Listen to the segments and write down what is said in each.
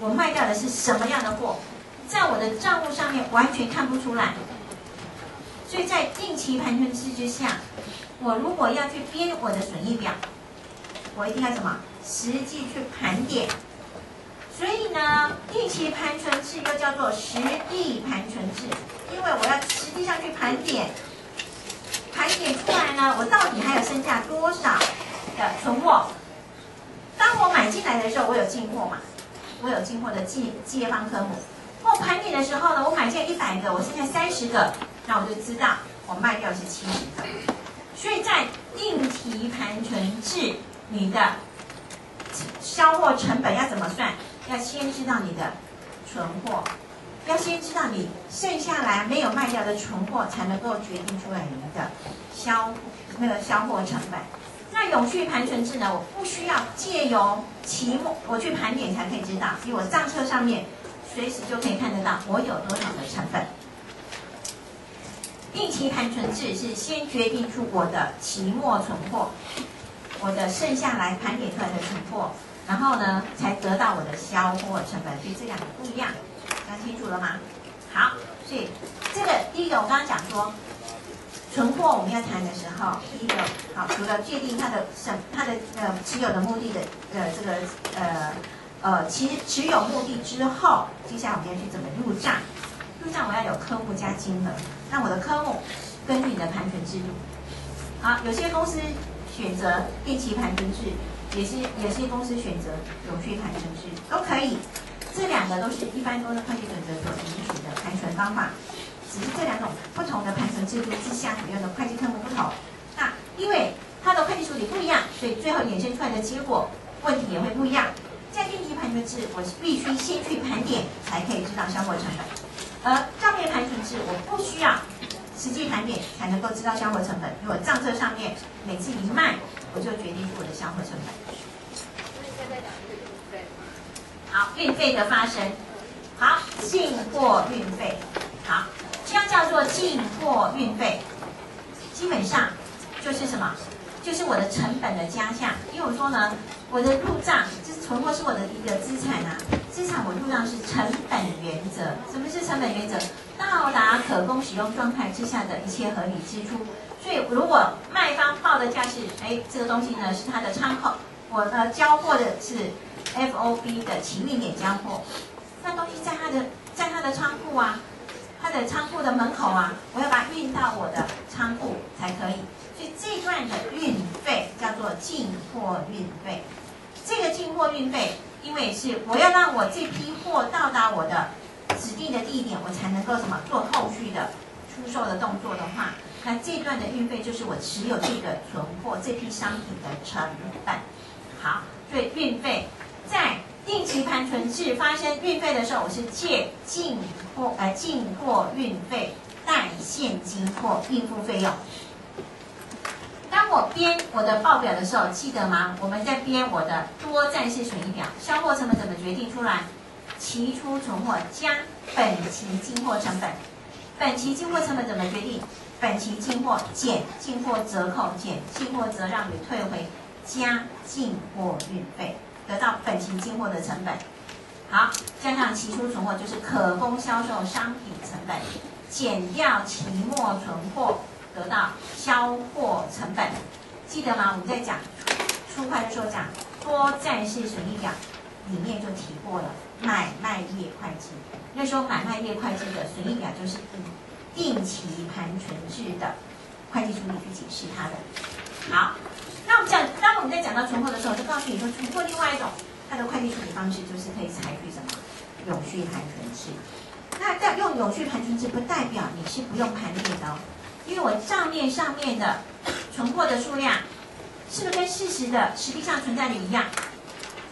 我卖掉的是什么样的货，在我的账务上面完全看不出来。所以在定期盘存制之下，我如果要去编我的损益表，我一定要什么？实际去盘点。所以呢，定期盘存制又叫做实地盘存制，因为我要实际上去盘点，盘点出来呢，我到底还有剩下多少的存货？当我买进来的时候，我有进货嘛？我有进货的记记方科目。我盘点的时候呢，我买进一百个，我剩下三十个，那我就知道我卖掉是七十个。所以在定期盘存制，你的销货成本要怎么算？要先知道你的存货，要先知道你剩下来没有卖掉的存货，才能够决定出来你的销那个销货成本。那永续盘存制呢？我不需要借由期末我去盘点才可以知道，因为我账册上面随时就可以看得到我有多少的成本。定期盘存制是先决定出我的期末存货，我的剩下来盘点出来的存货，然后呢才得到我的销货成本，所以这两个不一样，讲清楚了吗？好，所以这个第一个我刚刚讲说。存货我们要谈的时候，第一个好，除了确定它的什它的呃持有的目的的呃这个呃呃持持有目的之后，接下来我们要去怎么入账？入账我要有科目加金额，那我的科目根据你的盘存制度，好，有些公司选择定期盘存制，也是有些公司选择永续盘存制，都可以，这两个都是一般都是会计准则所允许的盘存方法。只是这两种不同的盘存制度之下，所用的会计科目不同。那因为它的会计处理不一样，所以最后衍生出来的结果问题也会不一样。在定期盘存制，我是必须先去盘点，才可以知道销货成本；而账面盘存制，我不需要实际盘点才能够知道销货成本，因为我账册上面每次一卖，我就决定我的销货成本。好，运费的发生。好，进货运费。好。要叫做进货运费，基本上就是什么？就是我的成本的加项。因为我说呢，我的入账就是存货是我的一个资产啊，资产我入账是成本原则。什么是成本原则？到达可供使用状态之下的一切合理支出。所以如果卖方报的价是，哎，这个东西呢是它的仓口，我呢交货的是 FOB 的起运点交货，那东西在它的在它的仓库啊。的仓库的门口啊，我要把它运到我的仓库才可以。所以这段的运费叫做进货运费。这个进货运费，因为是我要让我这批货到达我的指定的地点，我才能够什么做后续的出售的动作的话，那这段的运费就是我持有这个存货这批商品的成本。好，所以运费在。定期盘存制发生运费的时候，我是借进货呃进货运费贷现金或应付费用。当我编我的报表的时候，记得吗？我们在编我的多债式损益表，销货成本怎么决定出来？期初存货加本期进货成本，本期进货成本怎么决定？本期进货减进货折扣减进货折让与退回加进货运费。得到本期进货的成本，好，加上期初存货就是可供销售商品成本，减掉期末存货，得到销货成本。记得吗？我们在讲初会的时候讲多债式损益表里面就提过了买卖业会计。那时候买卖业会计的损益表就是以定期盘存制的会计处理去解释它的。好。那我们讲，当我们在讲到存货的时候，就告诉你说，存货另外一种它的会计处理方式就是可以采取什么永续盘存制。那在用永续盘存制，不代表你是不用盘点的哦，因为我账面上面的存货的数量，是不是跟事实的实际上存在的一样？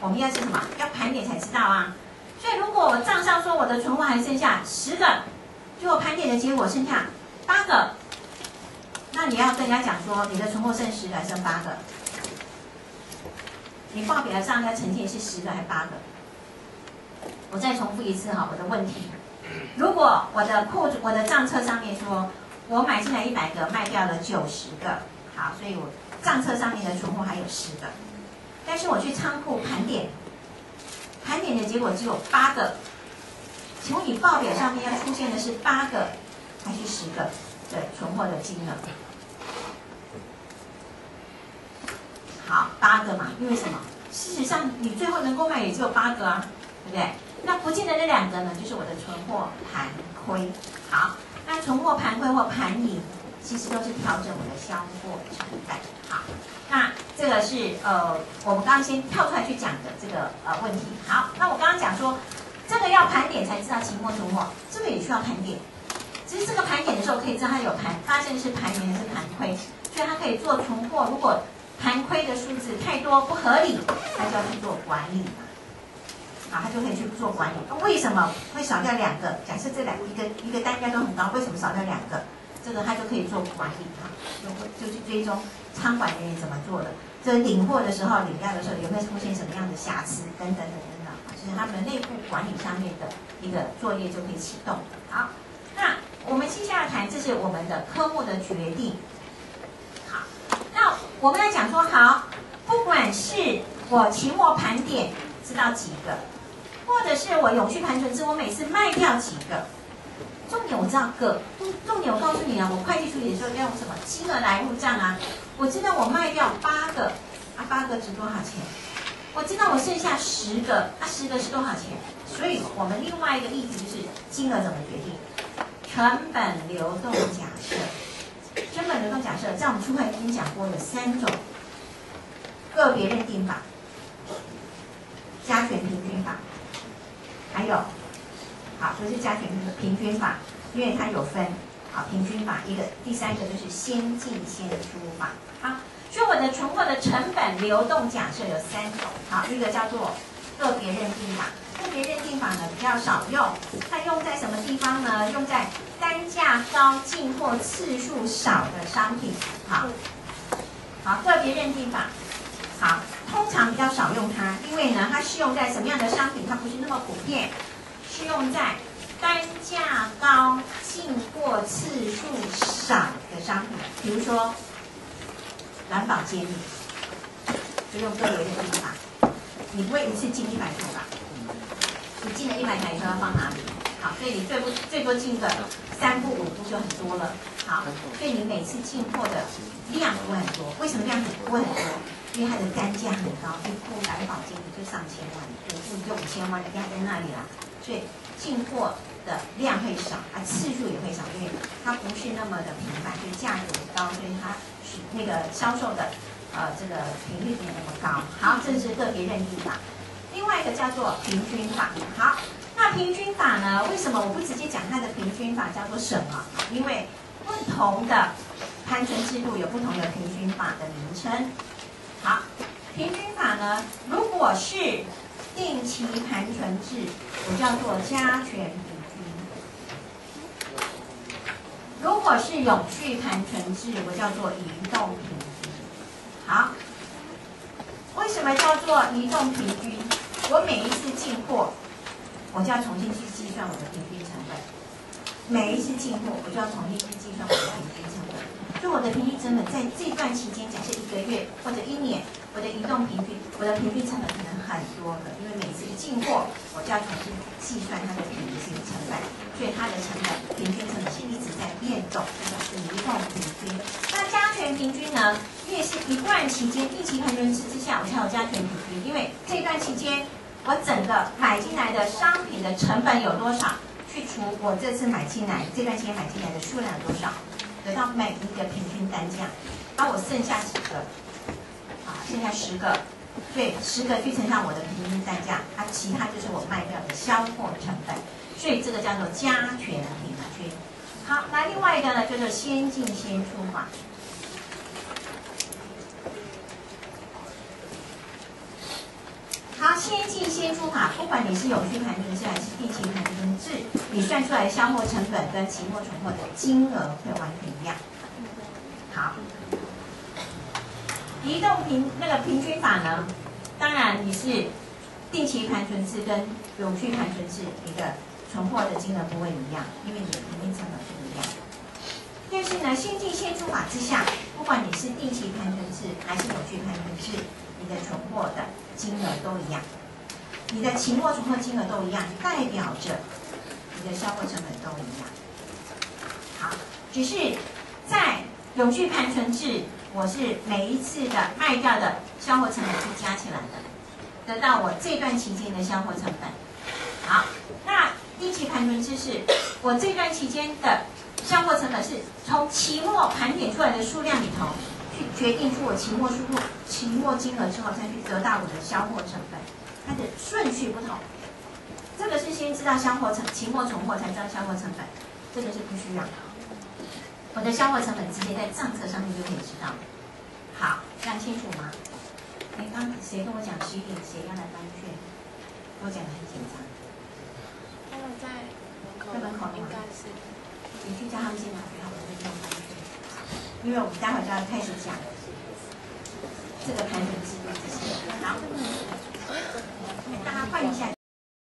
我们要是什么？要盘点才知道啊。所以如果我账上说我的存货还剩下十个，最后盘点的结果剩下八个。那你要跟人家讲说，你的存货剩十个，剩八个。你报表上要呈现是十个还是八个？我再重复一次哈，我的问题。如果我的库我的账册上面说，我买进来一百个，卖掉了九十个，好，所以我账册上面的存货还有十个。但是我去仓库盘点，盘点的结果只有八个，请问你报表上面要出现的是八个还是十个的存货的金额？好，八个嘛，因为什么？事实上，你最后能够卖也只有八个啊，对不对？那不见得那两个呢，就是我的存货盘亏。好，那存货盘亏或盘盈，其实都是调整我的销货成本。好，那这个是呃，我们刚刚先跳出来去讲的这个呃问题。好，那我刚刚讲说，这个要盘点才知道期末存货，这个也需要盘点。其实这个盘点的时候，可以知道它有盘，发现是盘盈还是盘亏，所以它可以做存货。如果盘亏的数字太多不合理，他就要去做管理嘛。好，他就可以去做管理。那为什么会少掉两个？假设这两个一个一个单价都很高，为什么少掉两个？这个他就可以做管理啊，就会就去追踪仓管人员怎么做的。这领货的时候、领料的时候有没有出现什么样的瑕疵？等等等等等，就是他们内部管理上面的一个作业就可以启动。好，那我们接下来谈，这是我们的科目的决定。我们来讲说，好，不管是我期末盘点知道几个。或者是我永续盘存制，我每次卖掉几个？重点我知道个，重点我告诉你啊，我会计处理的时候要用什么金额来入账啊？我知道我卖掉八个，啊八个值多少钱？我知道我剩下十个，啊十个是多少钱？所以我们另外一个例子就是金额怎么决定？成本流动假设，流动假设在我们初会已经讲过有三种，个别认定法、加权平均法。还有，好，这是加权平均法，因为它有分，好，平均法一个，第三个就是先进先出法，好，所以我的存货的成本流动假设有三种，好，一个叫做个别认定法，个别认定法呢比较少用，它用在什么地方呢？用在单价高、进货次数少的商品，好，好，个别认定法。好，通常比较少用它，因为呢，它适用在什么样的商品？它不是那么普遍，适用在单价高、进货次数少的商品，比如说蓝宝坚尼，就用个别认定法。你不会一次进一百台吧？你进了一百台车要放哪里？好，所以你最不最多进个三部五部就很多了。好，所以你每次进货的量不会很多。为什么量不会很多？因为它的单价很高，一部蓝宝金就上千万，五部就五千万，你看在那里啦。所以进货的量会少，啊次数也会少，因为它不是那么的频繁，所以价格高，所以它是那个销售的呃这个频率没有那么高。好，这是个别认定法。另外一个叫做平均法。好，那平均法呢？为什么我不直接讲它的平均法叫做什么？因为不同的盘存制度有不同的平均法的名称。好，平均法呢？如果是定期盘存制，我叫做加权平均；如果是永续盘存制，我叫做移动平均。好，为什么叫做移动平均？我每一次进货，我就要重新去计算我的平均成本；每一次进货，我就要重新去计算我的平均。的平均成本在这段期间，假设一个月或者一年，我的移动平均，我的平均成本可能很多的，因为每次一进货，我就要重新计算它的平均成本，所以它的成本平均成本是一直在变动，这个是移动平均。那加权平均呢？因为是一段期间定期盘存制之下，我才有加权平均，因为这段期间我整个买进来的商品的成本有多少，去除我这次买进来这段时间买进来的数量有多少。得到每一个平均单价，那我剩下几个？啊，剩下十个，对，十个去乘上我的平均单价，它其他就是我卖掉的销货成本，所以这个叫做加权平均。好，那另外一个呢，就是先进先出法。好，先进先出法，不管你是永续盘存制还是定期盘存制，你算出来销货成本跟期末存货的金额会完全一样。好，移动平那个平均法呢？当然你是定期盘存制跟永续盘存制，你的存货的金额不会一样，因为你的平均成本不一样。但是呢，先进先出法之下，不管你是定期盘存制还是永续盘存制。你的存货的金额都一样，你的期末存货金额都一样，代表着你的销货成本都一样。好，只是在永续盘存制，我是每一次的卖掉的销货成本是加起来的，得到我这段期间的销货成本。好，那一期盘存制是我这段期间的销货成本是从期末盘点出来的数量里头去决定出我期末数货、期末金额之后，再去得到我的销货成本，它的顺序不同。这个是先知道销货成期末存货才知道销货成本，这个是不需要的。我的销货成本直接在账册上面就可以知道。好，这样清楚吗？你，刚谁跟我讲十点谁要来搬券？我讲的很紧张。他们在门口，在门口吗应该是。你去叫他们进来，然后我就用搬券。因为我们待会就要开始讲这个排名制度这些。好，大家换一下